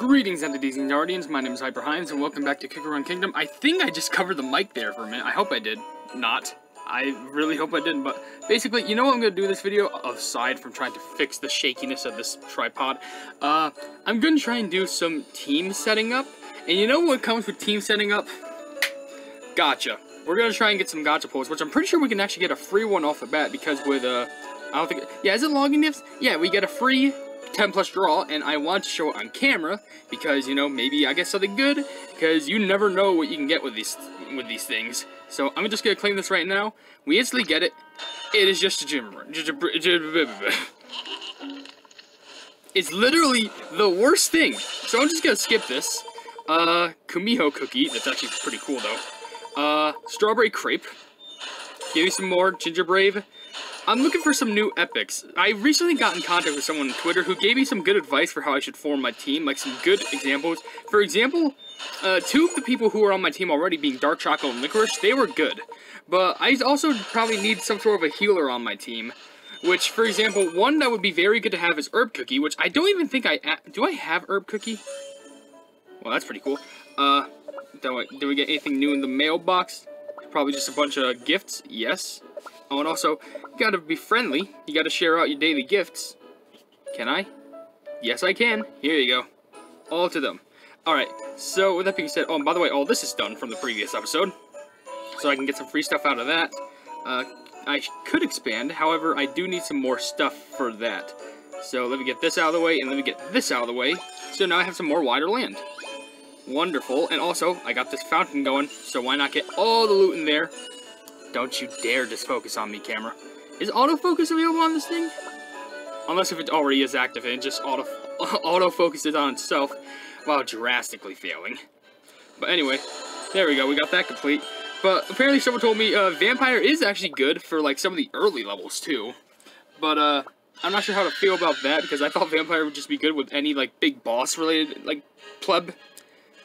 Greetings, entities and guardians. My name is Hyper Himes, and welcome back to Cookie Run Kingdom. I think I just covered the mic there for a minute. I hope I did. Not. I really hope I didn't, but basically, you know what I'm going to do this video, aside from trying to fix the shakiness of this tripod? Uh, I'm going to try and do some team setting up, and you know what comes with team setting up? Gacha. We're going to try and get some gacha pulls, which I'm pretty sure we can actually get a free one off the bat, because with, uh, I don't think, yeah, is it logging nifs? Yeah, we get a free 10 plus draw, and I want to show it on camera because, you know, maybe I get something good, because you never know what you can get with these with these things. So I'm just going to claim this right now. We instantly get it. It is just a gym. It's literally the worst thing. So I'm just going to skip this. Uh, Kumiho cookie. That's actually pretty cool, though. Uh, strawberry crepe. Give me some more ginger brave. I'm looking for some new epics. I recently got in contact with someone on Twitter who gave me some good advice for how I should form my team, like some good examples. For example, uh, two of the people who are on my team already, being Dark Choco and Licorice, they were good. But I also probably need some sort of a healer on my team. Which, for example, one that would be very good to have is Herb Cookie, which I don't even think I... Do I have Herb Cookie? Well, that's pretty cool. Uh, do, do we get anything new in the mailbox? Probably just a bunch of gifts, yes. Oh, and also, you gotta be friendly. You gotta share out your daily gifts. Can I? Yes, I can. Here you go. All to them. Alright, so with that being said, oh, by the way, all this is done from the previous episode. So I can get some free stuff out of that. Uh, I could expand, however, I do need some more stuff for that. So let me get this out of the way, and let me get this out of the way. So now I have some more wider land. Wonderful, and also, I got this fountain going, so why not get all the loot in there? Don't you dare just focus on me, camera. Is autofocus available on this thing? Unless if it already is active and just auto autofocuses on itself while drastically failing. But anyway, there we go, we got that complete. But apparently someone told me uh, Vampire is actually good for like some of the early levels too. But uh, I'm not sure how to feel about that because I thought Vampire would just be good with any like big boss related like pleb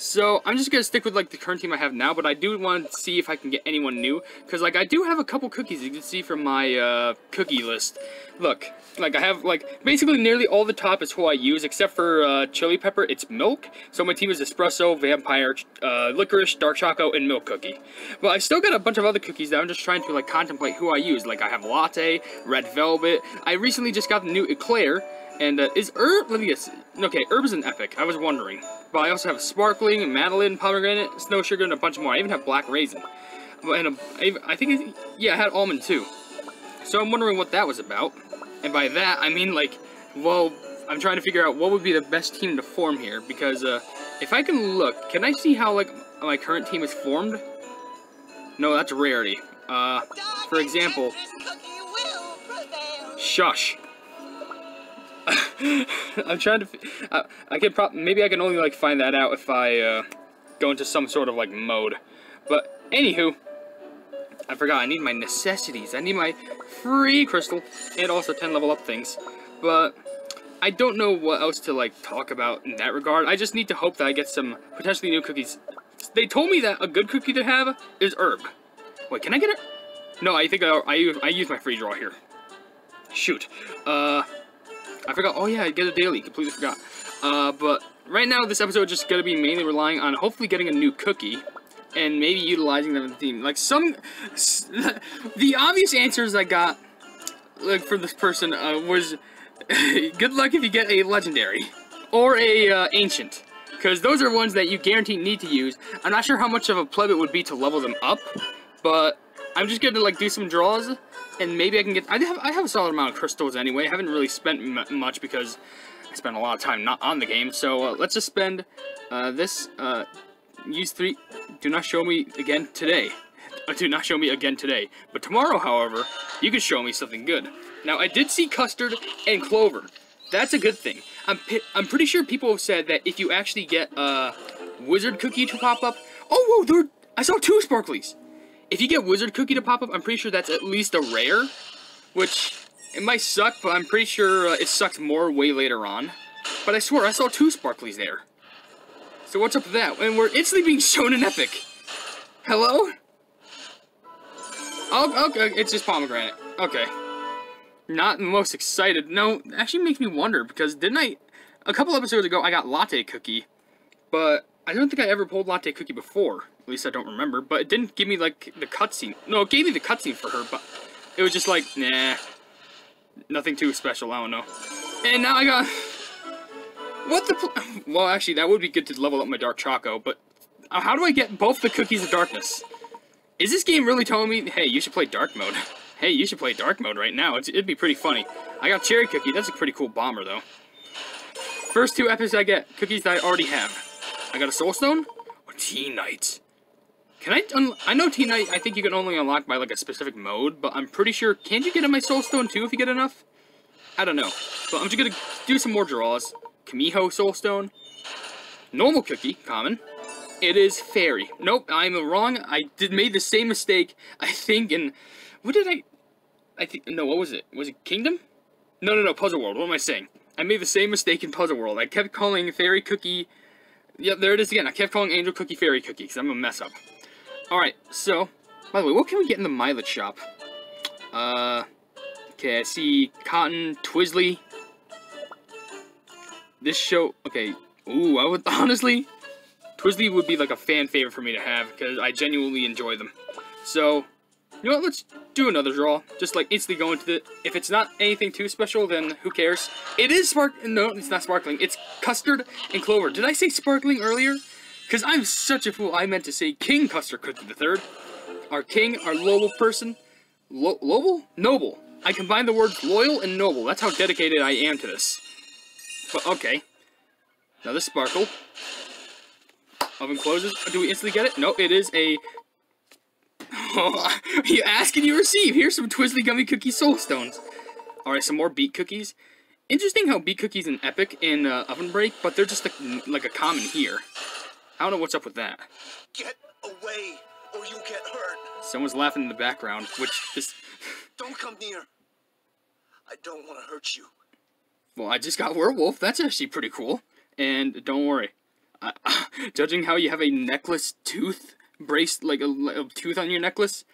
so, I'm just gonna stick with, like, the current team I have now, but I do want to see if I can get anyone new, because, like, I do have a couple cookies you can see from my, uh, cookie list. Look, like, I have, like, basically nearly all the top is who I use, except for, uh, Chili Pepper, it's Milk, so my team is Espresso, Vampire, uh, Licorice, Dark Choco, and Milk Cookie. But I still got a bunch of other cookies that I'm just trying to, like, contemplate who I use, like, I have Latte, Red Velvet, I recently just got the new Eclair, and uh, is Herb, let me guess, okay, Herb is an epic, I was wondering. But I also have Sparkling, Madeleine, Pomegranate, Snow Sugar, and a bunch more. I even have Black Raisin. And a, I think, yeah, I had Almond too. So I'm wondering what that was about. And by that, I mean like, well, I'm trying to figure out what would be the best team to form here. Because uh, if I can look, can I see how like my current team is formed? No, that's a rarity. Uh, for example, shush. I'm trying to. I, can probably maybe I can only like find that out if I uh, go into some sort of like mode. But anywho, I forgot. I need my necessities. I need my free crystal and also 10 level up things. But I don't know what else to like talk about in that regard. I just need to hope that I get some potentially new cookies. They told me that a good cookie to have is herb. Wait, can I get it? No, I think I, I, I use my free draw here. Shoot. Uh, I forgot. Oh yeah, I get a daily. Completely forgot. Uh, but right now, this episode is just gonna be mainly relying on hopefully getting a new cookie and maybe utilizing them in the. Like some, the obvious answers I got, like for this person, uh, was good luck if you get a legendary or a uh, ancient. Because those are ones that you guarantee need to use. I'm not sure how much of a pleb it would be to level them up, but I'm just gonna like do some draws and maybe I can get, I have, I have a solid amount of crystals anyway, I haven't really spent much because I spent a lot of time not on the game, so uh, let's just spend uh, this, uh, use three, do not show me again today, uh, do not show me again today, but tomorrow, however, you can show me something good. Now, I did see custard and clover, that's a good thing. I'm, I'm pretty sure people have said that if you actually get a wizard cookie to pop up, oh, whoa, there, I saw two sparklies. If you get Wizard Cookie to pop up, I'm pretty sure that's at least a rare. Which, it might suck, but I'm pretty sure uh, it sucked more way later on. But I swear, I saw two Sparklies there. So what's up with that? And we're instantly being shown an Epic. Hello? Oh, okay, it's just Pomegranate. Okay. Not the most excited. No, actually makes me wonder, because didn't I... a couple episodes ago, I got Latte Cookie, but I don't think I ever pulled Latte Cookie before. Least I don't remember. But it didn't give me, like, the cutscene. No, it gave me the cutscene for her, but it was just like, nah. Nothing too special, I don't know. And now I got... What the... Well, actually, that would be good to level up my Dark Choco, but how do I get both the Cookies of Darkness? Is this game really telling me, hey, you should play Dark Mode? Hey, you should play Dark Mode right now. It's, it'd be pretty funny. I got Cherry Cookie. That's a pretty cool bomber, though. First two episodes I get, cookies that I already have. I got a Soul Stone or Tea Knight. Can I, I know Tea Knight, I think you can only unlock by like a specific mode, but I'm pretty sure, can't you get in my Soul Stone too if you get enough? I don't know. But I'm just gonna do some more draws. Kumiho Soul Stone. Normal cookie, common. It is fairy. Nope, I'm wrong. I did made the same mistake, I think, in... What did I... I think... No, what was it? Was it Kingdom? No, no, no, Puzzle World. What am I saying? I made the same mistake in Puzzle World. I kept calling Fairy Cookie... Yep, there it is again. I kept calling Angel Cookie Fairy Cookie, because I'm a mess up. Alright, so... By the way, what can we get in the mileage shop? Uh... Okay, I see Cotton, Twizzly. This show... Okay. Ooh, I would... Honestly... Twizzly would be like a fan favorite for me to have, because I genuinely enjoy them. So, you know what, let's do another draw. Just like instantly go into the, if it's not anything too special, then who cares? It is spark, no, it's not sparkling. It's custard and clover. Did I say sparkling earlier? Because I'm such a fool, I meant to say King Cookie the third. Our king, our loyal person, Lo Lobel? Noble. I combine the words loyal and noble. That's how dedicated I am to this. But, okay. Another sparkle. Oven closes. Do we instantly get it? No, it is a... you ask and you receive. Here's some Twizzly Gummy Cookie Soul Stones. Alright, some more beet cookies. Interesting how beet cookies and epic in uh, Oven Break, but they're just a, like a common here. I don't know what's up with that. Get away, or you'll get hurt. Someone's laughing in the background, which is... don't come near. I don't want to hurt you. Well, I just got werewolf. That's actually pretty cool. And don't worry, uh, judging how you have a necklace tooth brace, like a, a, tooth on your necklace,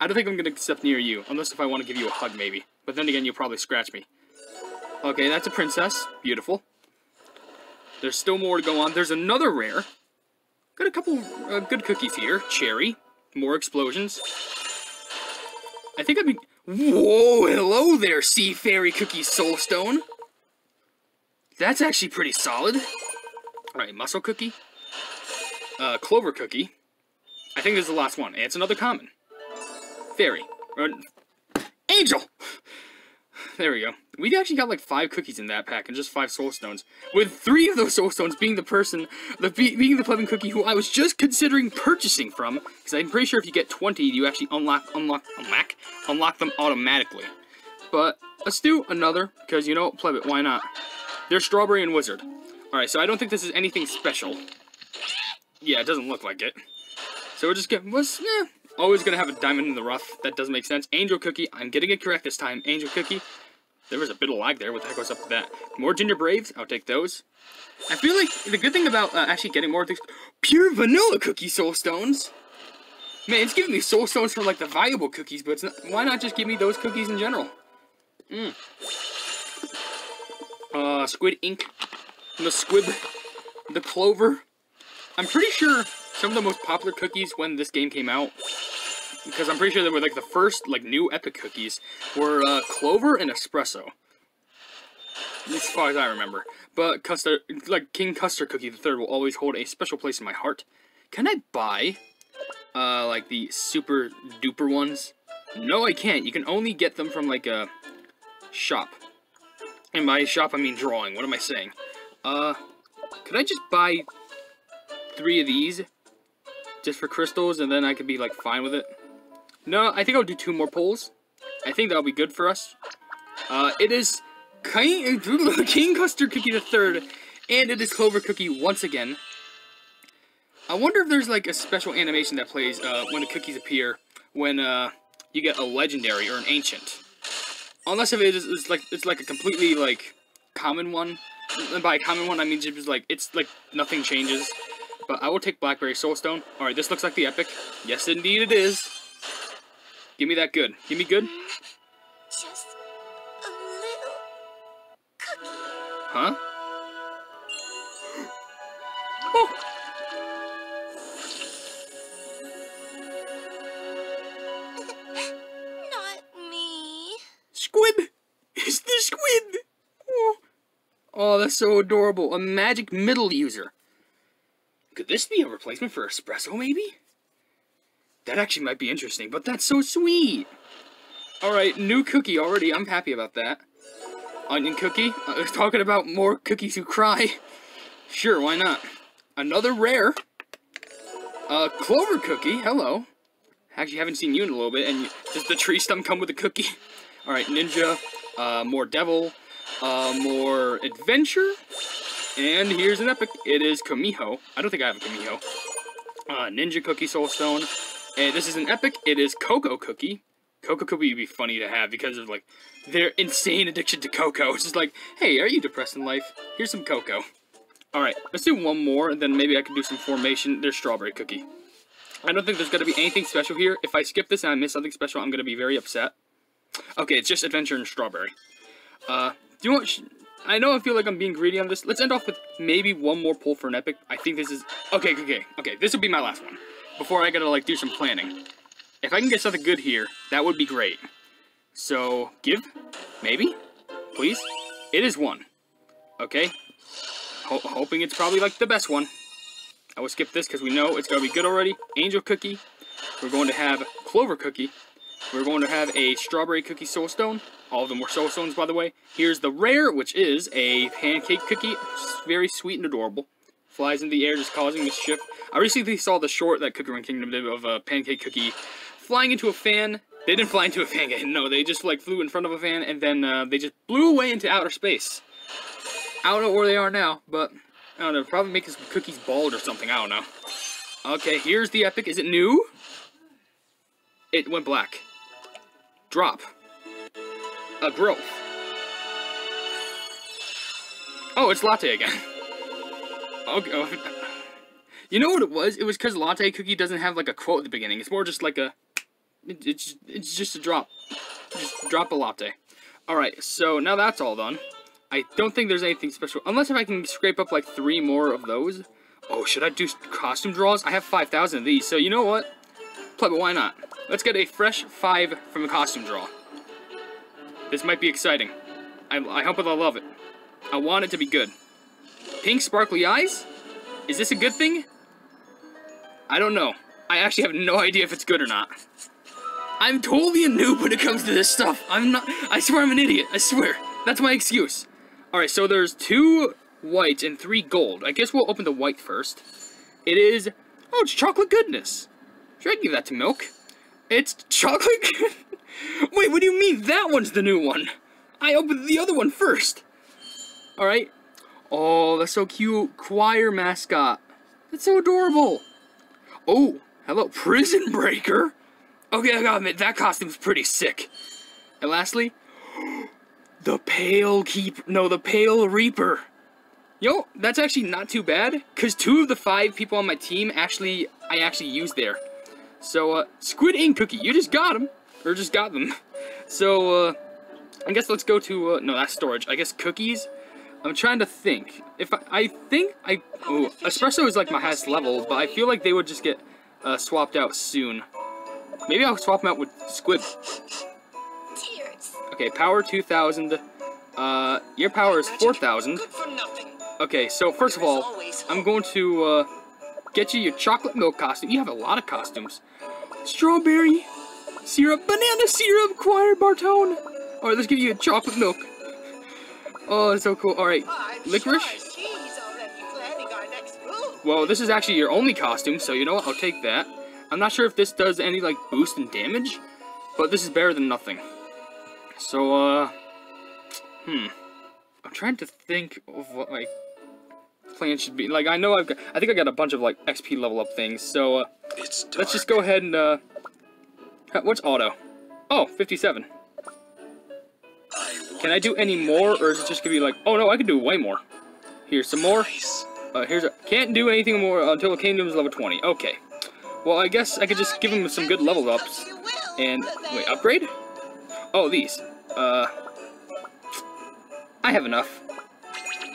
I don't think I'm gonna step near you, unless if I want to give you a hug, maybe. But then again, you'll probably scratch me. Okay, that's a princess. Beautiful. There's still more to go on. There's another rare. Got a couple uh, good cookies here. Cherry. More explosions. I think I've been... Whoa, hello there, Sea Fairy Cookie Soulstone. That's actually pretty solid. Alright, Muscle Cookie. Uh, Clover Cookie. I think this is the last one. it's another common. Fairy. Or, Angel! There we go. We actually got like five cookies in that pack and just five soul stones. With three of those soul stones being the person, the being the plebin cookie who I was just considering purchasing from, because I'm pretty sure if you get 20, you actually unlock, unlock, unlock, unlock them automatically. But let's do another, because you know, pleb it, why not? They're Strawberry and Wizard. Alright, so I don't think this is anything special. Yeah, it doesn't look like it. So we're just getting, what's, eh, always gonna have a diamond in the rough. That doesn't make sense. Angel Cookie, I'm getting it correct this time. Angel Cookie. There was a bit of lag there. What the heck was up with that? More Ginger Braves, I'll take those. I feel like the good thing about uh, actually getting more of these pure vanilla cookie soul stones. Man, it's giving me soul stones for like the valuable cookies, but not, why not just give me those cookies in general? Mmm. Uh, squid ink the squib, the clover. I'm pretty sure some of the most popular cookies when this game came out, because I'm pretty sure they were like the first like new epic cookies, were uh, clover and espresso. As far as I remember. But custard, like King Custard Cookie the Third will always hold a special place in my heart. Can I buy, uh, like the super duper ones? No, I can't. You can only get them from like a shop. And by shop, I mean drawing. What am I saying? Uh, could I just buy three of these just for crystals and then I could be like fine with it? No, I think I'll do two more pulls. I think that'll be good for us. Uh, it is King, King Custard Cookie the third, and it is Clover Cookie once again. I wonder if there's like a special animation that plays uh, when the cookies appear when uh, you get a legendary or an ancient. Unless if it is it's like it's like a completely like common one and by common one, I mean just like, it's like nothing changes. But I will take Blackberry Soulstone. Alright, this looks like the epic. Yes, indeed it is. Give me that good. Give me good. Just a little cookie. Huh? Oh, Not me. squid! It's the squid! Oh. oh, that's so adorable. A magic middle user. Could this be a replacement for espresso, maybe? That actually might be interesting, but that's so sweet. Alright, new cookie already. I'm happy about that. Onion cookie. Uh, talking about more cookies who cry. Sure, why not? Another rare. Uh, clover cookie. Hello. Actually, haven't seen you in a little bit. And you, does the tree stump come with a cookie? Alright, ninja. Uh, more devil. Uh, more adventure. And here's an epic. It is Kumiho. I don't think I have a Kumiho. Uh, ninja cookie soulstone. And this is an epic. It is Cocoa cookie. Cocoa cookie would be funny to have because of like their insane addiction to cocoa. It's just like, hey, are you depressed in life? Here's some cocoa. Alright, let's do one more, and then maybe I can do some formation. There's strawberry cookie. I don't think there's going to be anything special here. If I skip this and I miss something special, I'm going to be very upset. Okay, it's just adventure and strawberry. Uh, do you want... I know I feel like I'm being greedy on this. Let's end off with maybe one more pull for an epic. I think this is... Okay, okay. Okay, this will be my last one. Before I gotta, like, do some planning. If I can get something good here, that would be great. So, give? Maybe? Please? It is one. Okay. Ho hoping it's probably, like, the best one. I will skip this because we know it's to be good already. Angel cookie. We're going to have clover cookie. We're going to have a strawberry cookie soulstone. All of them were soulstones, by the way. Here's the rare, which is a pancake cookie. S- Very sweet and adorable. Flies in the air, just causing mischief. I recently saw the short that Cookie Run Kingdom did of a pancake cookie flying into a fan. They didn't fly into a fan, no, they just like flew in front of a fan and then uh, they just blew away into outer space. I don't know where they are now, but I don't know, probably making some cookies bald or something, I don't know. Okay, here's the epic. Is it new? It went black. Drop. A growth. Oh, it's latte again. Okay. oh, You know what it was? It was because latte cookie doesn't have like a quote at the beginning. It's more just like a. it- It's it's just a drop. Just drop a latte. All right. So now that's all done. I don't think there's anything special unless if I can scrape up like three more of those. Oh, should I do costume draws? I have 5,000 of these, so you know what? Play, but why not? Let's get a fresh five from a costume draw. This might be exciting. I, I hope I love it. I want it to be good. Pink sparkly eyes? Is this a good thing? I don't know. I actually have no idea if it's good or not. I'm totally a noob when it comes to this stuff. I'm not. I swear I'm an idiot. I swear. That's my excuse. Alright, so there's two white and three gold. I guess we'll open the white first. It is. Oh, it's chocolate goodness. Should I give that to milk? It's chocolate. Wait, what do you mean that one's the new one? I opened the other one first. All right. Oh, that's so cute. Choir mascot. That's so adorable. Oh, hello, prison breaker. Okay, I gotta admit that costume's pretty sick. And lastly, the pale keep. No, the pale reaper. Yo, that's actually not too bad, cause two of the five people on my team actually I actually used there. So, uh, Squid Ink Cookie, you just got them. Or just got them. So, uh, I guess let's go to, uh, no, that's storage. I guess cookies? I'm trying to think. If I, I think I, oh, Espresso is like my highest level, but I feel like they would just get, uh, swapped out soon. Maybe I'll swap them out with Squid. Okay, power 2000. Uh, your power is 4000. Good for nothing. Okay, so first of all, I'm going to uh, get you your chocolate milk costume. You have a lot of costumes. Strawberry syrup, banana syrup, choir Bartone. All right, let's give you a chocolate milk. Oh, that's so cool. All right, I'm licorice. sure he's already planning our next move. Well, this is actually your only costume, so you know what? I'll take that. I'm not sure if this does any like boost in damage, but this is better than nothing. So, uh, hmm. I'm trying to think of what my plan should be. Like, I know I've got, I think I got a bunch of like XP level up things. So, uh, It's let's just go ahead and uh, what's auto? Oh, 57. Can I do any more, or is it just gonna be like, oh no, I can do way more. Here's some more. Uh, here's a can't do anything more until Kingdom's level 20. Okay. Well, I guess I could just give him some good level ups. And wait, upgrade? Oh, these. Uh, I have enough.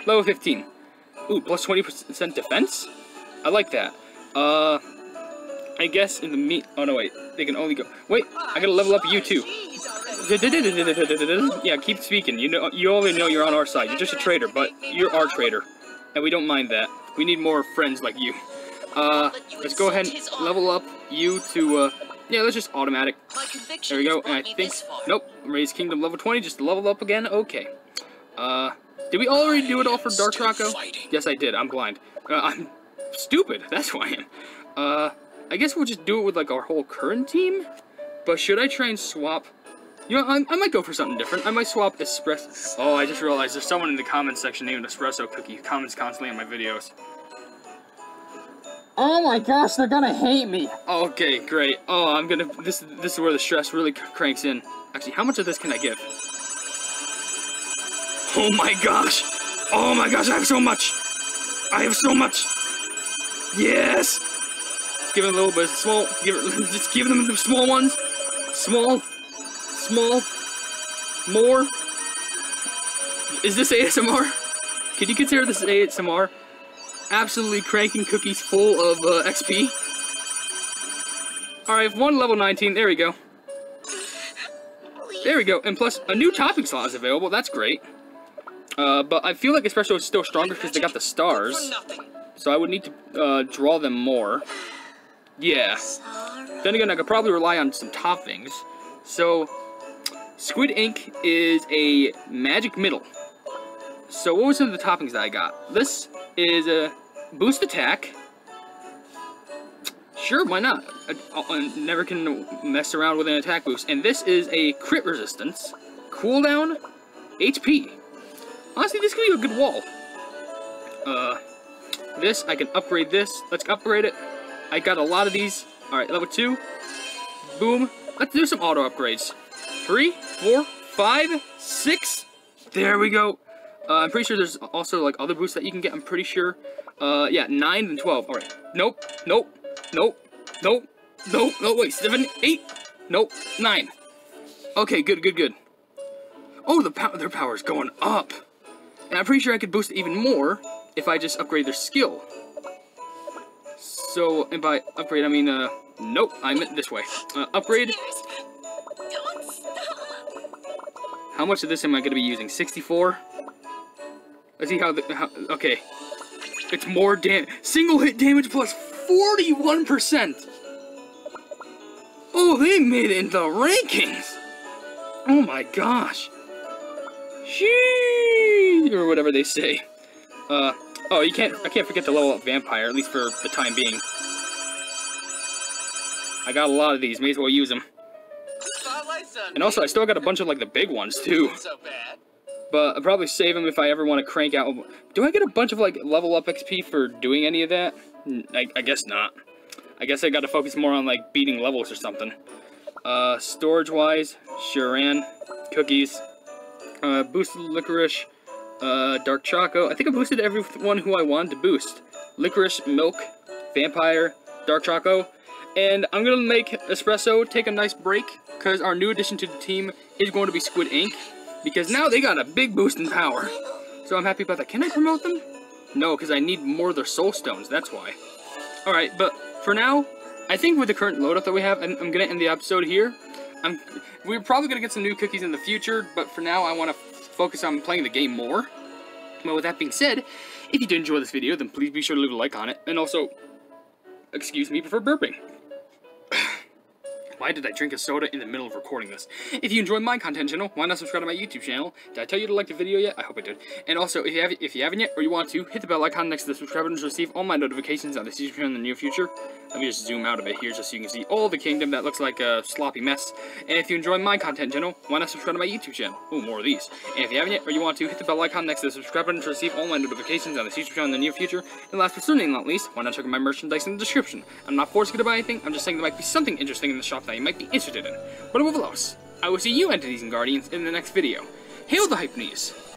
Level 15. Ooh, plus 20% defense. I like that. Uh, I guess in the meat. Oh no, wait. They can only go. Wait, I gotta level up you too. Yeah, keep speaking. You know, you already know you're on our side. You're just a traitor, but you're our traitor, and we don't mind that. We need more friends like you. Uh, let's go ahead and level up you to. Uh, yeah, let's just automatic. There we go. And I think. Nope. Raise Kingdom level 20 just level up again. Okay. Uh, did we already do it all for Dark Choco? Yes, I did. I'm blind. Uh, I'm stupid. That's why I am. Uh, I guess we'll just do it with like our whole current team. But should I try and swap? You know, I, I might go for something different. I might swap Espresso. Oh, I just realized there's someone in the comments section named Espresso Cookie. Comments constantly on my videos. Oh my gosh, they're gonna hate me. Okay, great. Oh, I'm gonna. This this is where the stress really cranks in. Actually, how much of this can I give? Oh my gosh! Oh my gosh, I have so much! I have so much! Yes! Let's give it a little bit small. Give it. Just give them the small ones. Small. Small. More. Is this ASMR? Can you consider this ASMR? absolutely cranking cookies full of uh, XP. Alright, one level 19, there we go. There we go, and plus, a new topping slot is available, that's great. Uh, but I feel like Espresso is still stronger because they got the stars. So I would need to uh, draw them more. Yeah. Then again, I could probably rely on some toppings. So, Squid Ink is a magic middle. So what were some of the toppings that I got? This is a boost attack. Sure, why not? I, I never can mess around with an attack boost. And this is a crit resistance, cooldown, HP. Honestly, this could be a good wall. Uh, this, I can upgrade this. Let's upgrade it. I got a lot of these. Alright, level 2. Boom. Let's do some auto upgrades. Three, four, five, six. There we go. Uh, I'm pretty sure there's also like other boosts that you can get. I'm pretty sure. Uh, yeah, 9 and 12. All right. Nope. Nope. Nope. Nope. Nope. No, wait. 7, 8. Nope. 9. Okay, good, good, good. Oh, the power, their power is going up. And I'm pretty sure I could boost even more if I just upgrade their skill. So, and by upgrade, I mean, uh, nope, I meant this way. Uh, upgrade. How much of this am I going to be using? 64? Let's see how the, how, okay. It's more damage. Single hit damage plus 41%. Oh, they made it in the rankings. Oh my gosh. Sheesh, or whatever they say. Uh, oh, you can't, I can't forget to level up Vampire, at least for the time being. I got a lot of these, may as well use them. And also, I still got a bunch of, like, the big ones, too. So bad. But I'll probably save them if I ever want to crank out. Do I get a bunch of like level up XP for doing any of that? I, I guess not. I guess I got to focus more on like beating levels or something. Uh, storage wise, Sharan, cookies, uh, boosted licorice, uh, dark choco. I think I boosted everyone who I wanted to boost. Licorice, milk, vampire, dark choco. And I'm gonna make Espresso take a nice break because our new addition to the team is going to be Squid Ink because now they got a big boost in power. So I'm happy about that. Can I promote them? No, because I need more of their soul stones, that's why. Alright, but for now, I think with the current loadout that we have, I'm, to end the episode here. I'm, we're probably to get some new cookies in the future, but for now I want to focus on playing the game more. But with that being said, if you did enjoy this video, then please be sure to leave a like on it. And also, excuse me for burping. Why did I drink a soda in the middle of recording this? If you enjoy my content channel, why not subscribe to my YouTube channel? Did I tell you to like the video yet? I hope I did. And also, if you, have, if you haven't yet, or you want to, hit the bell icon next to the subscribe button to receive all my notifications on the channel in the near future. Let me just zoom out a bit here just so you can see all the kingdom that looks like a sloppy mess. And if you enjoy my content channel, why not subscribe to my YouTube channel? Oh, more of these. And if you haven't yet, or you want to, hit the bell icon next to the subscribe button to receive all my notifications on the YouTube channel in the near future. And last but certainly not least, why not check out my merchandise in the description? I'm not forcing you to buy anything, I'm just saying there might be something interesting in the shop that might be interested in. But above all else, I will see you entities and guardians in the next video. Hail the Hypenese!